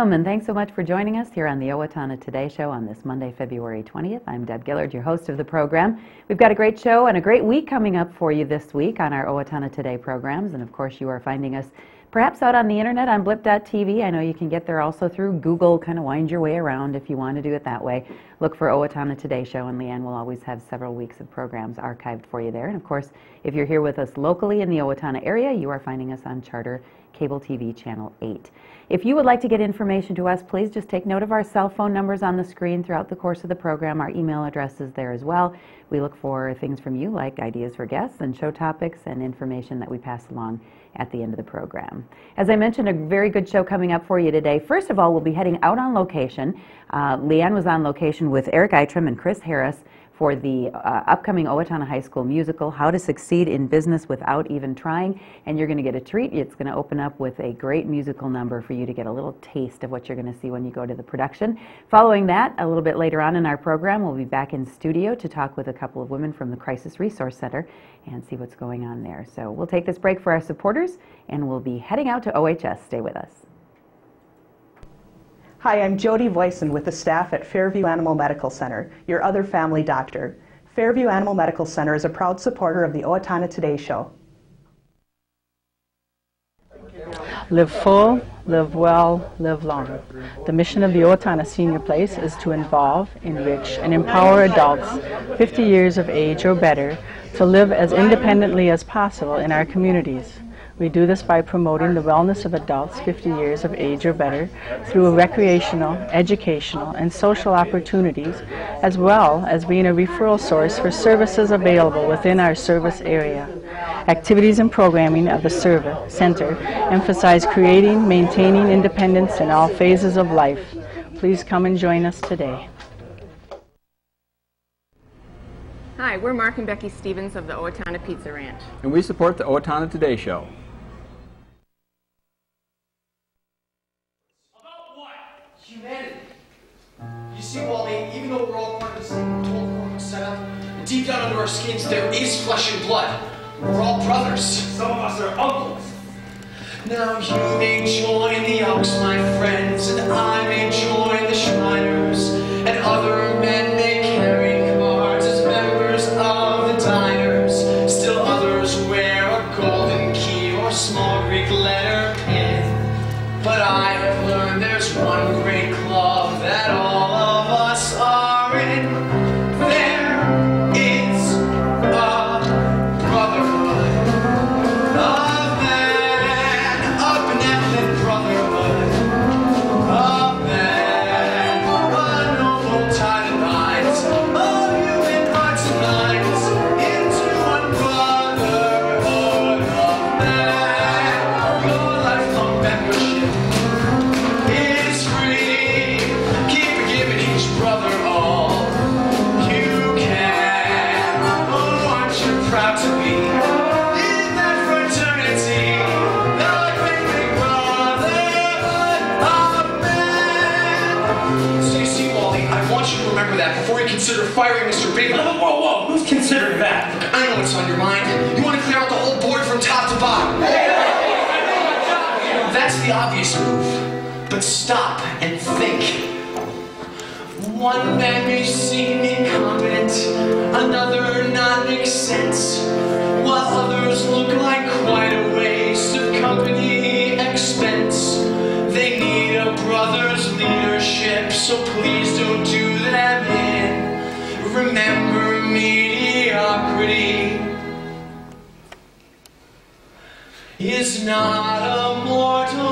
Welcome and thanks so much for joining us here on the Owatonna Today Show on this Monday, February 20th. I'm Deb Gillard, your host of the program. We've got a great show and a great week coming up for you this week on our Owatonna Today programs. And of course, you are finding us perhaps out on the internet on blip.tv. I know you can get there also through Google, kind of wind your way around if you want to do it that way. Look for Owatonna Today Show, and Leanne will always have several weeks of programs archived for you there. And of course, if you're here with us locally in the Owatonna area, you are finding us on Charter Cable TV Channel 8. If you would like to get information to us, please just take note of our cell phone numbers on the screen throughout the course of the program. Our email address is there as well. We look for things from you like ideas for guests and show topics and information that we pass along at the end of the program. As I mentioned, a very good show coming up for you today. First of all, we'll be heading out on location. Uh, Leanne was on location with Erik Eitrheim and Chris Harris for the uh, upcoming Owatonna High School musical, How to Succeed in Business Without Even Trying. And you're going to get a treat. It's going to open up with a great musical number for you to get a little taste of what you're going to see when you go to the production. Following that, a little bit later on in our program, we'll be back in studio to talk with a couple of women from the Crisis Resource Center and see what's going on there. So we'll take this break for our supporters and we'll be heading out to OHS. Stay with us. Hi, I'm Jody Voisin with the staff at Fairview Animal Medical Center, your other family doctor. Fairview Animal Medical Center is a proud supporter of the Owatonna Today Show. Live full, live well, live long. The mission of the Owatonna Senior Place is to involve, enrich, and empower adults 50 years of age or better to live as independently as possible in our communities. We do this by promoting the wellness of adults 50 years of age or better through recreational, educational, and social opportunities, as well as being a referral source for services available within our service area. Activities and programming of the service center emphasize creating, maintaining independence in all phases of life. Please come and join us today. Hi, we're Mark and Becky Stevens of the Owatonna Pizza Ranch. And we support the Owatonna Today Show. See, Wally, even though we're all part of the same total setup, deep down under our skins there is flesh and blood. We're all brothers. Some of us are uncles. Now you may join the Elks, my friends, and I may join mediocrity is not a mortal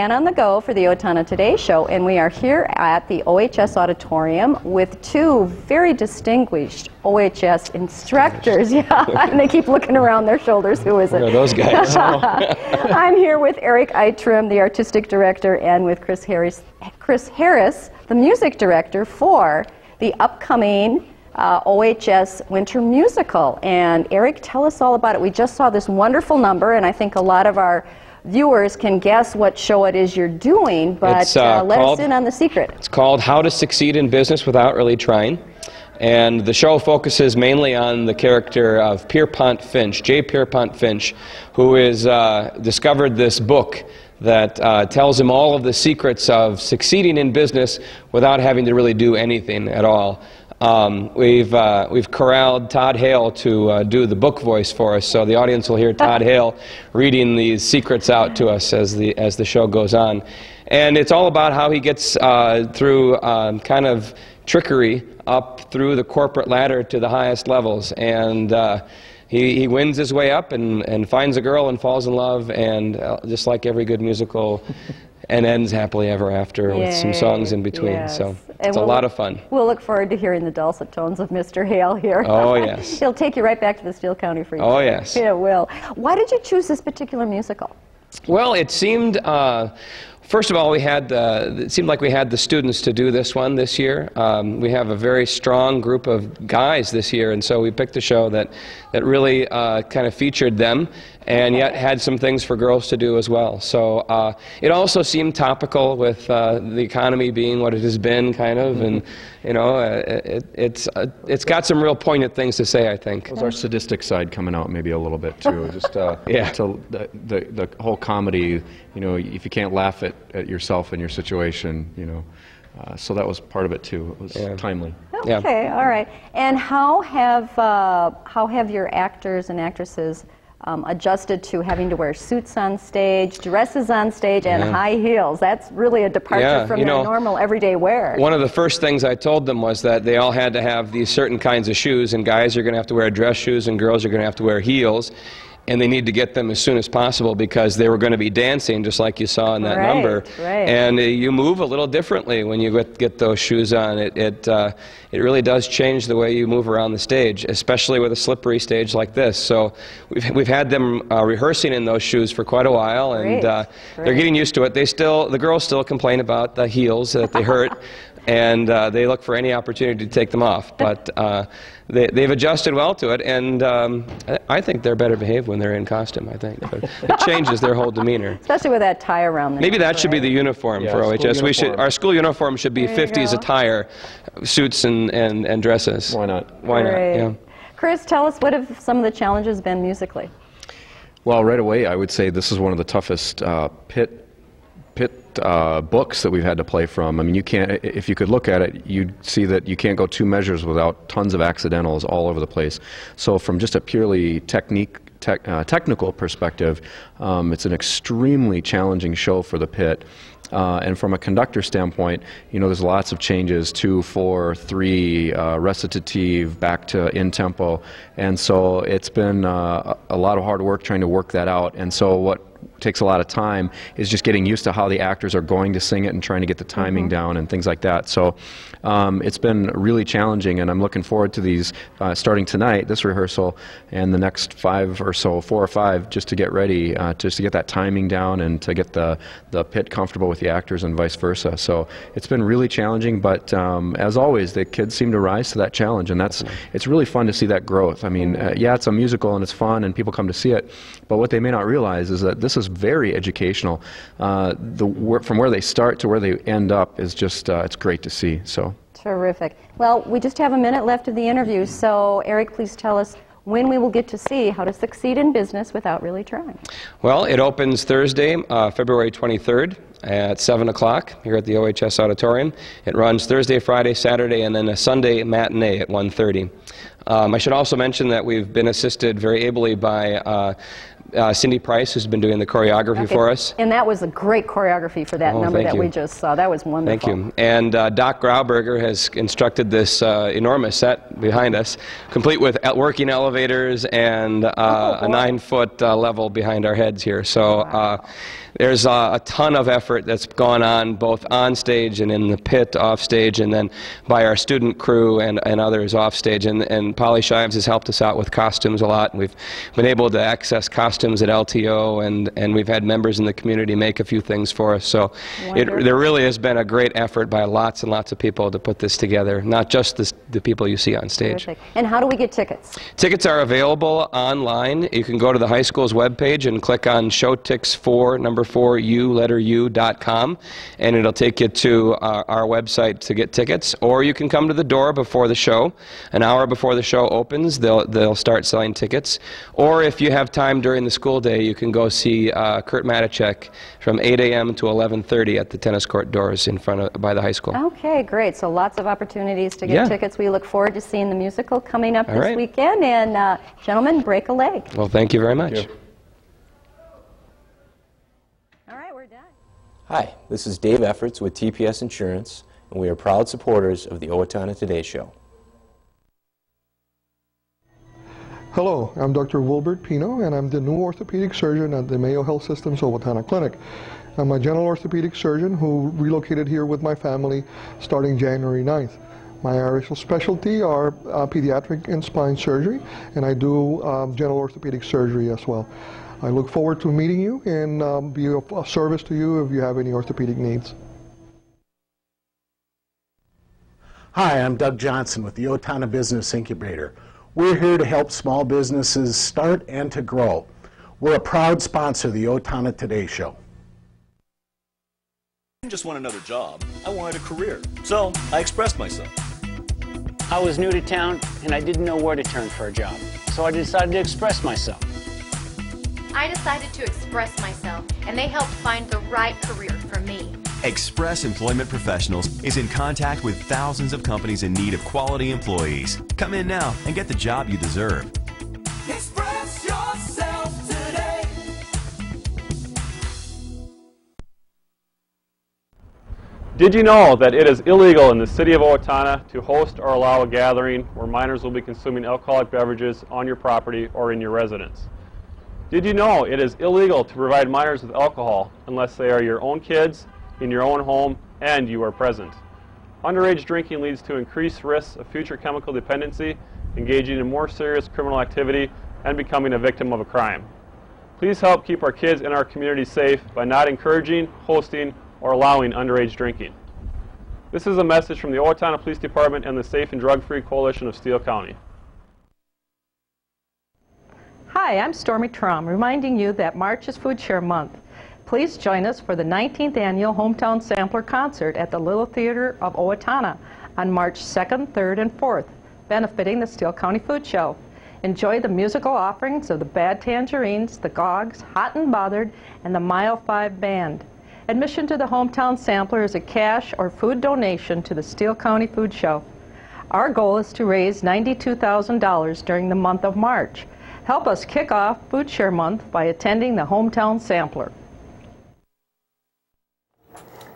On the go for the Owatonna Today show, and we are here at the OHS Auditorium with two very distinguished OHS instructors. Yeah, and they keep looking around their shoulders. Who is it? Those guys? I'm here with Erik Eitrheim, the artistic director, and with Chris Harris, Chris Harris, the music director for the upcoming uh, OHS Winter Musical. And Erik, tell us all about it. We just saw this wonderful number, and I think a lot of our viewers can guess what show it is you're doing, but uh, uh, let called- us in on the secret. It's called How to Succeed in Business Without Really Trying. And the show focuses mainly on the character of Pierpont Finch, J. Pierpont Finch, who has uh, discovered this book that uh, tells him all of the secrets of succeeding in business without having to really do anything at all. Um, we've, uh, we've corralled Todd Hale to uh, do the book voice for us, so the audience will hear Todd Hale reading these secrets out to us as the, as the show goes on. And it's all about how he gets uh, through um, kind of trickery up through the corporate ladder to the highest levels. And uh, he, he wins his way up and, and finds a girl and falls in love, and uh, just like every good musical, and ends happily ever after with some songs in between. Yes. So it's a we'll lot of fun. We'll look forward to hearing the dulcet tones of Mr. Hale here. Oh, yes. He'll take you right back to the Steele County Free. Oh, yes. It will. Why did you choose this particular musical? Well, it seemed, uh, first of all, we had, uh, it seemed like we had the students to do this one this year. Um, we have a very strong group of guys this year, and so we picked a show that, that really uh, kind of featured them and yet had some things for girls to do as well. So uh, it also seemed topical with uh, the economy being what it has been, kind of, and you know, uh, it, it's uh, it's got some real poignant things to say. I think. Was our sadistic side coming out maybe a little bit too? Just uh, Yeah. to the, the the whole comedy. You know, if you can't laugh at, at yourself and your situation, you know, uh, so that was part of it too. It was Yeah. timely. Yeah. Okay, all right. And how have uh, how have your actors and actresses um, adjusted to having to wear suits on stage, dresses on stage, and Yeah. high heels? That's really a departure Yeah, from you their know, normal everyday wear. One of the first things I told them was that they all had to have these certain kinds of shoes, and guys are going to have to wear dress shoes, and girls are going to have to wear heels. And they need to get them as soon as possible because they were going to be dancing, just like you saw in that Right, number. right. And uh, you move a little differently when you get, get those shoes on. It, it, uh, it really does change the way you move around the stage, especially with a slippery stage like this. So we've, we've had them uh, rehearsing in those shoes for quite a while, and uh, they're getting used to it. They still, the girls still complain about the heels that they hurt, and uh, they look for any opportunity to take them off. But uh, they, they've adjusted well to it, and um, I- I think they're better behaved when they're in costume. I think but it changes their whole demeanor. Especially with that tie around the Maybe that should be the uniform Yeah, for school OHS. We should our school uniform should be There 50s go. attire, suits and, and, and dresses. Why not? Why not? Yeah. Chris, tell us what have some of the challenges been musically? Well, right away, I would say this is one of the toughest uh, pit pit uh, books that we've had to play from. I mean, you can't. If you could look at it, you'd see that you can't go two measures without tons of accidentals all over the place. So, from just a purely technique. Tech, uh, technical perspective, um, it's an extremely challenging show for the pit. Uh, and from a conductor standpoint, you know, there's lots of changes two, four, three, uh, recitative, back to in tempo, and so it's been uh, a lot of hard work trying to work that out. And so what takes a lot of time is just getting used to how the actors are going to sing it and trying to get the timing down and things like that. So um, it's been really challenging, and I'm looking forward to these uh, starting tonight, this rehearsal, and the next five or so, four or five, just to get ready, uh, just to get that timing down and to get the, the pit comfortable with the actors and vice versa. So it's been really challenging, but um, as always, the kids seem to rise to that challenge, and that's it's really fun to see that growth. I mean, uh, yeah, it's a musical and it's fun, and people come to see it, but what they may not realize is that this is very educational. Uh, the where, from where they start to where they end up is just uh, it's great to see. So. Terrific. Well, we just have a minute left of the interview, so Erik, please tell us when we will get to see how to succeed in business without really trying. Well, it opens Thursday, uh, February 23rd at 7 o'clock here at the OHS Auditorium. It runs Thursday, Friday, Saturday, and then a Sunday matinee at 1.30. Um, I should also mention that we've been assisted very ably by uh, uh, Cindy Price, who's been doing the choreography Okay. for us. And that was a great choreography for that Oh, number that we just saw. That was wonderful. Thank you. And uh, Doc Grauberger has constructed this uh, enormous set behind us, complete with working elevators and uh, Oh, a nine-foot uh, level behind our heads here. So uh, there's uh, a ton of effort that's gone on both on stage and in the pit off stage and then by our student crew and, and others off stage. And, and Polly Shives has helped us out with costumes a lot. And we've been able to access costumes at LTO and, and we've had members in the community make a few things for us. So it, there really has been a great effort by lots and lots of people to put this together, not just the, the people you see on stage. Terrific. And how do we get tickets? Tickets are available online. You can go to the high school's webpage and click on Show Tix 4, number 4, U, letter U, dot com, and it'll take you to our, our website to get tickets. Or you can come to the door before the show. An hour before the show opens, they'll, they'll start selling tickets. Or if you have time during the school day, you can go see uh, Kurt Matichek from 8 a.m. to 11.30 at the tennis court doors in front of, by the high school. Okay, great. So lots of opportunities to get Yeah. tickets. We look forward to seeing the musical coming up All this right. weekend. And uh, gentlemen, break a leg. Well, thank you very much. All right, we're done. Hi, this is Dave Efforts with TPS Insurance, and we are proud supporters of the Owatonna Today Show. Hello, I'm Dr. Wilbert Pino, and I'm the new orthopedic surgeon at the Mayo Health System's Owatonna Clinic. I'm a general orthopedic surgeon who relocated here with my family starting January 9th. My of specialty are uh, pediatric and spine surgery, and I do um, general orthopedic surgery as well. I look forward to meeting you and um, be of of service to you if you have any orthopedic needs. Hi, I'm Doug Johnson with the Owatonna Business Incubator. We're here to help small businesses start and to grow. We're a proud sponsor of the Owatonna Today Show. I didn't just want another job. I wanted a career. So I expressed myself. I was new to town and I didn't know where to turn for a job. So I decided to express myself. I decided to express myself, and they helped find the right career for me. Express Employment Professionals is in contact with thousands of companies in need of quality employees. Come in now and get the job you deserve. Express yourself today. Did you know that it is illegal in the city of Owatonna to host or allow a gathering where minors will be consuming alcoholic beverages on your property or in your residence? Did you know it is illegal to provide minors with alcohol unless they are your own kids, in your own home, and you are present? Underage drinking leads to increased risks of future chemical dependency, engaging in more serious criminal activity, and becoming a victim of a crime. Please help keep our kids in our community safe by not encouraging, hosting, or allowing underage drinking. This is a message from the Owatonna Police Department and the Safe and Drug Free Coalition of Steele County. Hi, I'm Stormy Trom, reminding you that March is Food Share Month. Please join us for the 19th annual Hometown Sampler Concert at the Little Theater of Owatonna on March 2nd, 3rd, and 4th, benefiting the Steele County Food Shelf. Enjoy the musical offerings of the Bad Tangerines, the Gogs, Hot and Bothered, and the Mile 5 Band. Admission to the Hometown Sampler is a cash or food donation to the Steele County Food Shelf. Our goal is to raise $92,000 during the month of March. Help us kick off Food Share Month by attending the Hometown Sampler.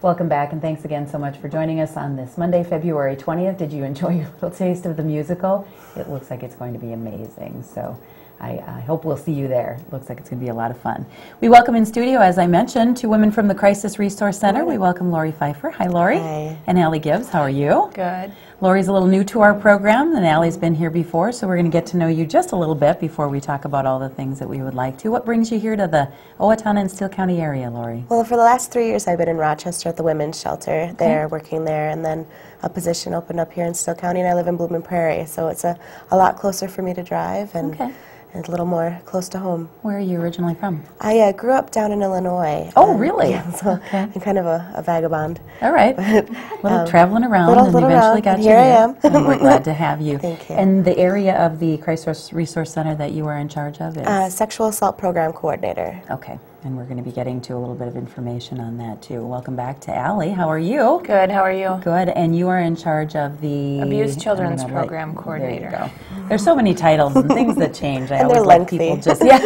Welcome back, and thanks again so much for joining us on this Monday, February 20th. Did you enjoy your little taste of the musical? It looks like it's going to be amazing. So I, I hope we'll see you there. It looks like it's going to be a lot of fun. We welcome in studio, as I mentioned, two women from the Crisis Resource Center. We welcome Lori Pfeiffer. Hi, Lori. Hi. And Ali Gibbs. How are you? Good. Lori's a little new to our program, and Ali's been here before, so we're going to get to know you just a little bit before we talk about all the things that we would like to. What brings you here to the Owatonna and Steele County area, Lori? Well, for the last three years, I've been in Rochester at the women's shelter there, working there, and then a position opened up here in Steele County, and I live in Blooming Prairie, so it's a, a lot closer for me to drive and, Okay. A little more close to home. Where are you originally from? I uh, grew up down in Illinois. Oh, um, really? Yeah, so I'm kind of a, a vagabond. All right. But, little um, traveling around little- and little eventually around, got and you here I am. and we're glad to have you. Thank you. And the area of the Crisis Resource Center that you are in charge of is? Uh, sexual assault program coordinator. okay. And we're going to be getting to a little bit of information on that too. Welcome back to Ali. How are you? Good, how are you? Good. And you are in charge of the Abused Children's gonna Program Coordinator. There you go. There's so many titles and things that change. I And always let people just yeah.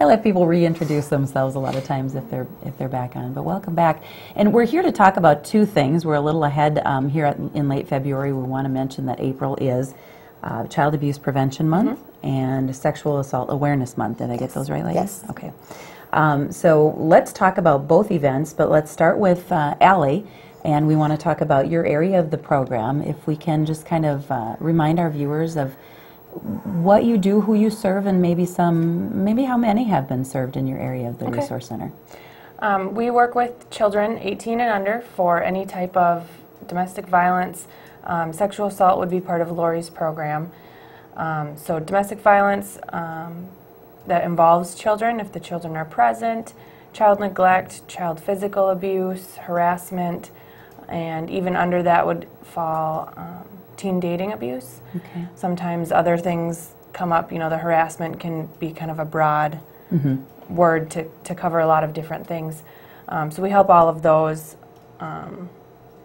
I let people reintroduce themselves a lot of times if they're if they're back on. But welcome back. And we're here to talk about two things. We're a little ahead um, here at, in late February. We want to mention that April is uh, Child Abuse Prevention Month and Sexual Assault Awareness Month. Did I get those right, ladies? Yes. Okay. Um, so let's talk about both events, but let's start with uh, Ali. And we want to talk about your area of the program. If we can just kind of uh, remind our viewers of what you do, who you serve, and maybe some, maybe how many have been served in your area of the Okay. Resource Center. Um, we work with children 18 and under for any type of domestic violence. Um, sexual assault would be part of Lori's program. Um, so, domestic violence um, that involves children, if the children are present, child neglect, child physical abuse, harassment, and even under that would fall um, teen dating abuse. Okay. Sometimes other things come up, you know, the harassment can be kind of a broad Mhm. word to, to cover a lot of different things. Um, so we help all of those. Um,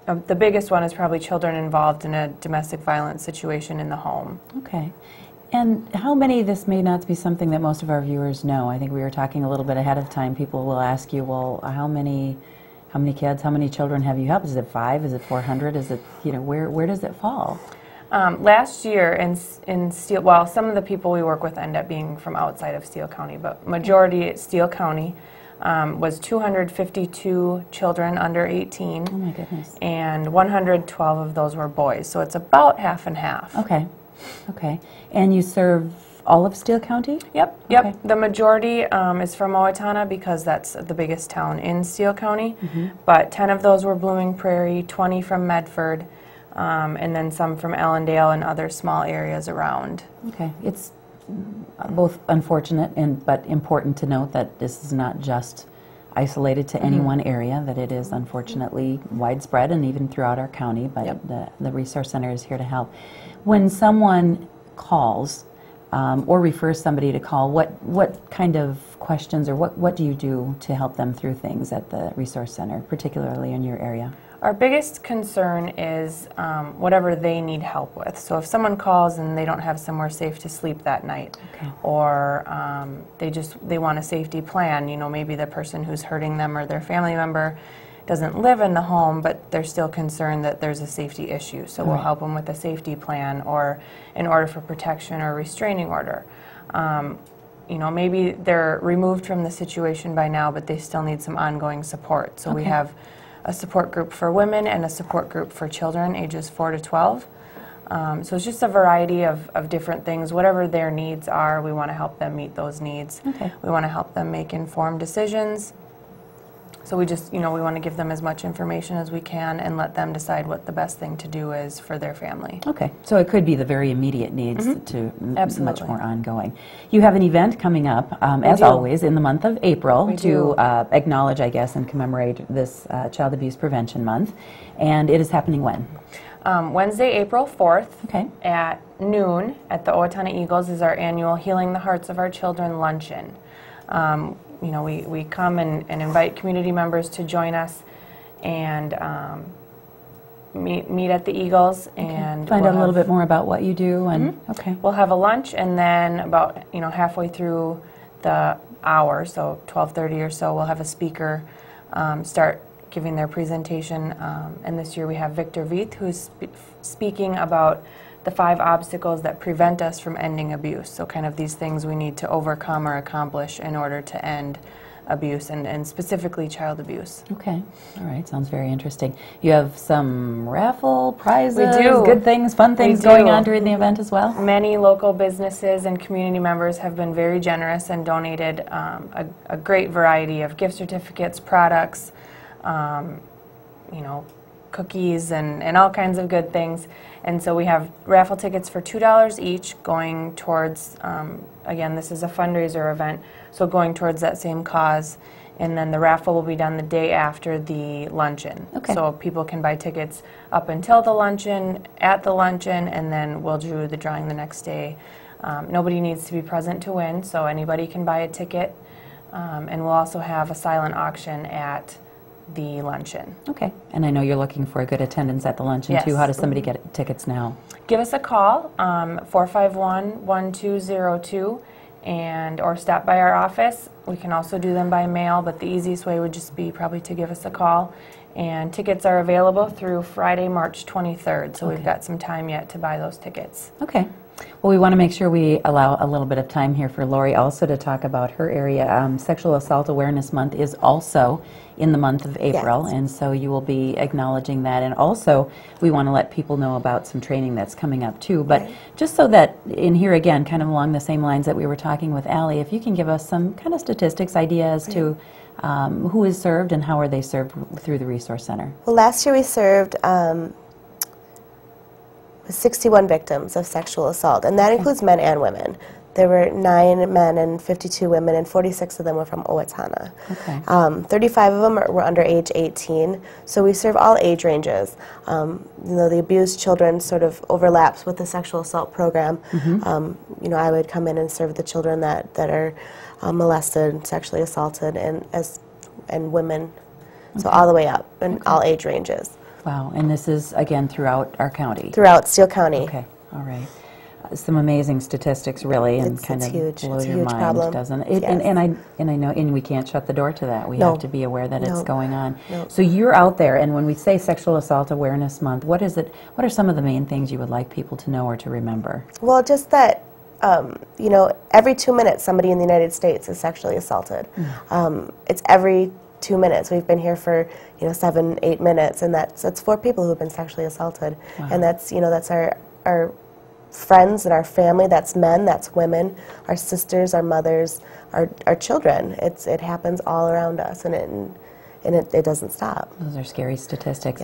uh, the biggest one is probably children involved in a domestic violence situation in the home. Okay. And how many, this may not be something that most of our viewers know. I think we were talking a little bit ahead of time. People will ask you, well, how many, how many kids, how many children have you helped? Is it five? Is it 400? Is it, you know, where, where does it fall? Um, last year in, in Steele, well, some of the people we work with end up being from outside of Steele County, but majority at Steele County um, was 252 children under 18. Oh my goodness. And 112 of those were boys, so it's about half and half. Okay. Okay. And you serve all of Steele County? Yep, yep. Okay. The majority um, is from Owatonna because that's the biggest town in Steele County. Mhm. But 10 of those were Blooming Prairie, 20 from Medford, um, and then some from Allendale and other small areas around. Okay. It's mm, both unfortunate and but important to note that this is not just isolated to any Mhm. one area, that it is unfortunately widespread and even throughout our county, but the, the Resource Center is here to help. When someone calls um, or refers somebody to call, what, what kind of questions or what, what do you do to help them through things at the Resource Center, particularly in your area? Our biggest concern is um, whatever they need help with. So if someone calls and they don't have somewhere safe to sleep that night, Okay. or um, they just they want a safety plan, you know, maybe the person who's hurting them or their family member doesn't live in the home, but they're still concerned that there's a safety issue. So we'll help them with a safety plan or an order for protection or restraining order. Um, you know, maybe they're removed from the situation by now, but they still need some ongoing support. So we have a support group for women and a support group for children ages 4 to 12. Um, so it's just a variety of, of different things. Whatever their needs are, we want to help them meet those needs. Okay. We want to help them make informed decisions. So we just, you know, we want to give them as much information as we can and let them decide what the best thing to do is for their family. Okay, so it could be the very immediate needs Mhm. to m- much more ongoing. You have an event coming up, um, as do. always, in the month of April We to uh, acknowledge, I guess, and commemorate this uh, Child Abuse Prevention Month. And it is happening when? Um, Wednesday, April 4th Okay. at noon at the Owatonna Eagles is our annual Healing the Hearts of Our Children luncheon. Um, you know, we, we come and, and invite community members to join us and um, meet, meet at the Eagles and Find we'll out a little bit more about what you do and, Mhm. okay. We'll have a lunch and then about, you know, halfway through the hour, so 12:30 or so, we'll have a speaker um, start giving their presentation. Um, and this year we have Victor Vieth, who's spe- speaking about the five obstacles that prevent us from ending abuse. So kind of these things we need to overcome or accomplish in order to end abuse and, and specifically child abuse. Okay, all right, sounds very interesting. You have some raffle prizes, We do. good things, fun things going on during the event as well? Many local businesses and community members have been very generous and donated um, a, a great variety of gift certificates, products, um, you know, cookies and, and all kinds of good things. And so we have raffle tickets for $2 each going towards, um, again, this is a fundraiser event, so going towards that same cause. And then the raffle will be done the day after the luncheon. Okay. So people can buy tickets up until the luncheon, at the luncheon, and then we'll do the drawing the next day. Um, nobody needs to be present to win, so anybody can buy a ticket. Um, and we'll also have a silent auction at the luncheon. Okay, and I know you're looking for a good attendance at the luncheon too. How does somebody get tickets now? Give us a call, um, 451-1202, and or stop by our office. We can also do them by mail, but the easiest way would just be probably to give us a call. And tickets are available through Friday, March 23rd, so we've got some time yet to buy those tickets. Okay, Well, we want to make sure we allow a little bit of time here for Lori also to talk about her area. Um, Sexual Assault Awareness Month is also in the month of April, Yes. and so you will be acknowledging that. And also, we want to let people know about some training that's coming up too. But just so that, in here again, kind of along the same lines that we were talking with Ali, if you can give us some kind of statistics, idea as to um, who is served and how are they served through the Resource Center. Well, last year we served um, 61 victims of sexual assault, and that includes men and women. There were nine men and 52 women, and 46 of them were from Owatonna. Okay. Um, 35 of them are, were under age 18, so we serve all age ranges. Um, you know, the abused children sort of overlaps with the sexual assault program. Mhm. Um, you know, I would come in and serve the children that, that are uh, molested, sexually assaulted, and as and women, so all the way up in all age ranges Wow, and this is again throughout our county. throughout Steele County. Okay, all right. Some amazing statistics, really, and It's- kind it's of huge. blow It's your huge mind, problem. doesn't it? And, Yes. and I and I know, and we can't shut the door to that. We No. have to be aware that it's going on. No. So you're out there, and when we say Sexual Assault Awareness Month, what is it? What are some of the main things you would like people to know or to remember? Well, just that, um, you know, every two minutes somebody in the United States is sexually assaulted. Um, it's every two minutes. We've been here for, you know, seven, eight minutes, and that's, that's four people who've been sexually assaulted. Wow. And that's, you know, that's our, our friends and our family, that's men, that's women, our sisters, our mothers, our, our children. It's, it happens all around us, and it, and it, it doesn't stop. Those are scary statistics.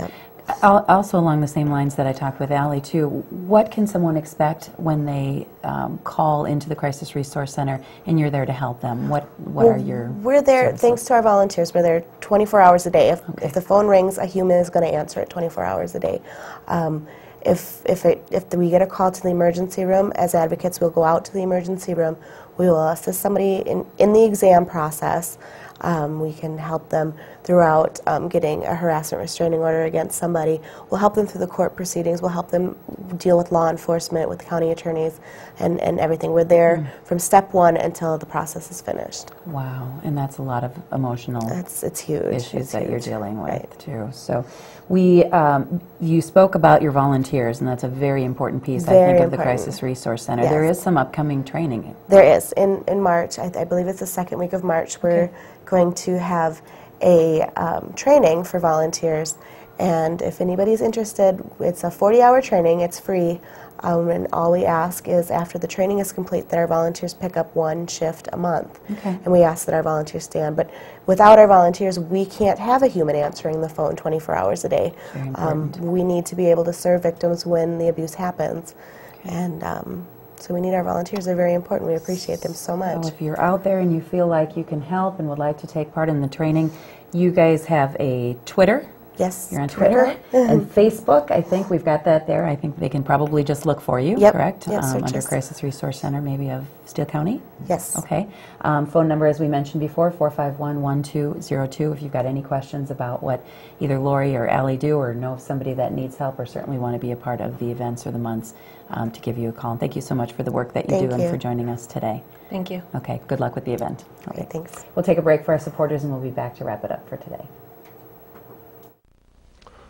Al- Also, along the same lines that I talked with Ali too, what can someone expect when they um, call into the Crisis Resource Center and you're there to help them? What What Well, are your We're there, thanks to our volunteers, we're there 24 hours a day. If, if the phone rings, a human is going to answer it 24 hours a day. Um, if, if, it, if we get a call to the emergency room, as advocates, we'll go out to the emergency room. We will assist somebody in, in the exam process. Um, we can help them throughout um, getting a harassment restraining order against somebody. We'll help them through the court proceedings. We'll help them deal with law enforcement, with county attorneys, and, and everything. We're there from step one until the process is finished. Wow, and that's a lot of emotional It's, it's huge. issues It's that you're dealing with too. So, we um, you spoke about your volunteers, and that's a very important piece, I Very think, of the. Crisis Resource Center. There Yes. is some upcoming training. There is. In, in March, I, I believe it's the second week of March, we're going to have a um, training for volunteers. And if anybody's interested, it's a 40 hour training, it's free. Um, and all we ask is after the training is complete that our volunteers pick up one shift a month. Okay. And we ask that our volunteers stand. But without our volunteers, we can't have a human answering the phone 24 hours a day. Um, we need to be able to serve victims when the abuse happens. And um, so we need our volunteers. They're very important. We appreciate them so much. So, if you're out there and you feel like you can help and would like to take part in the training, you guys have a Twitter. Yes, You're on Twitter. Twitter, and Facebook. I think we've got that there. I think they can probably just look for you, Yep. correct? Yep, um, under. Crisis Resource Center, maybe of Steele County. Yes. Okay. Um, phone number, as we mentioned before, 451-1202. If you've got any questions about what either Lori or Ali do, or know of somebody that needs help, or certainly want to be a part of the events or the months, um, to give you a call. And thank you so much for the work that you Thank do and for joining us today. Thank you. Okay. Good luck with the event. Okay. thanks. We'll take a break for our supporters, and we'll be back to wrap it up for today.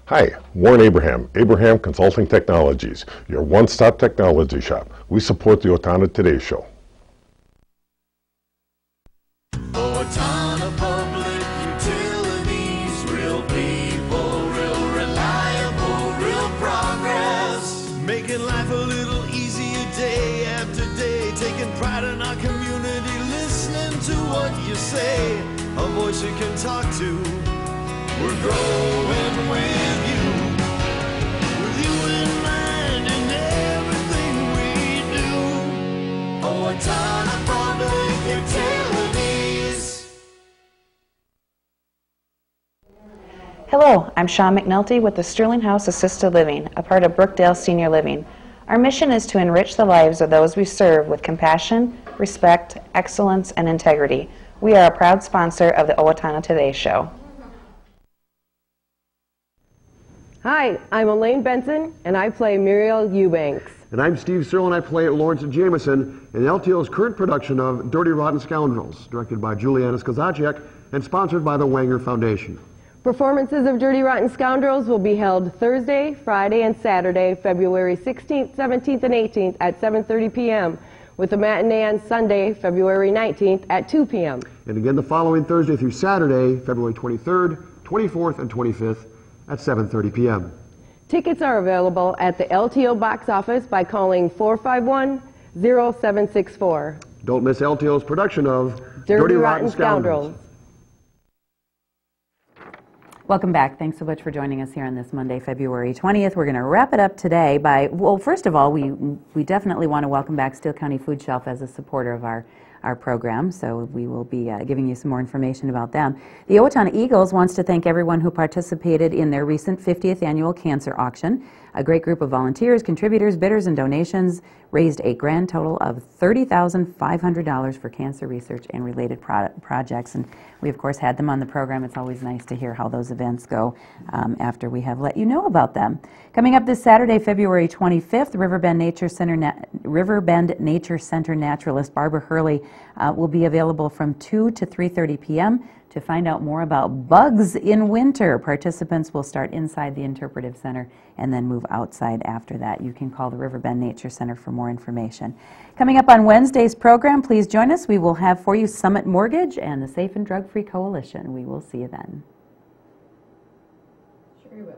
Hi, Warren Abraham, Abraham Consulting Technologies, your one-stop technology shop. We support the Owatonna Today Show. Owatonna Public Utilities, real people, real reliable, real progress. Making life a little easier day after day. Taking pride in our community, listening to what you say. A voice you can talk to. Hello, I'm Sean McNulty with the Sterling House Assisted Living, a part of Brookdale Senior Living. Our mission is to enrich the lives of those we serve with compassion, respect, excellence, and integrity. We are a proud sponsor of the Owatonna Today Show. Hi, I'm Elaine Benson, and I play Muriel Eubanks. And I'm Steve Searle, and I play Lawrence Jameson in LTO's current production of Dirty Rotten Scoundrels, directed by Juliana Skazachek and sponsored by the Wenger Foundation. Performances of Dirty Rotten Scoundrels will be held Thursday, Friday, and Saturday, February 16th, 17th, and 18th at 7.30 p.m., with a matinee on Sunday, February 19th at 2 p.m. And again the following Thursday through Saturday, February 23rd, 24th, and 25th at 7.30 p.m. Tickets are available at the LTO box office by calling 451-0764. Don't miss LTO's production of Dirty, Rotten, Scoundrels. Welcome back. Thanks so much for joining us here on this Monday, February 20th. We're going to wrap it up today by, well, first of all, we, we definitely want to welcome back Steele County Food Shelf as a supporter of our, our program, so we will be uh, giving you some more information about them. The Owatonna Eagles wants to thank everyone who participated in their recent 50th annual cancer auction. A great group of volunteers, contributors, bidders, and donations raised a grand total of $30,500 for cancer research and related pro- projects. And we, of course, had them on the program. It's always nice to hear how those events go um, after we have let you know about them. Coming up this Saturday, February 25th, Riverbend Nature Center, Na- Riverbend Nature Center naturalist Barbara Hurley uh, will be available from 2 to 3:30 p.m. To find out more about bugs in winter, participants will start inside the Interpretive Center and then move outside after that. You can call the Riverbend Nature Center for more information. Coming up on Wednesday's program, please join us. We will have for you Summit Mortgage and the Safe and Drug Free Coalition. We will see you then. Sure you will.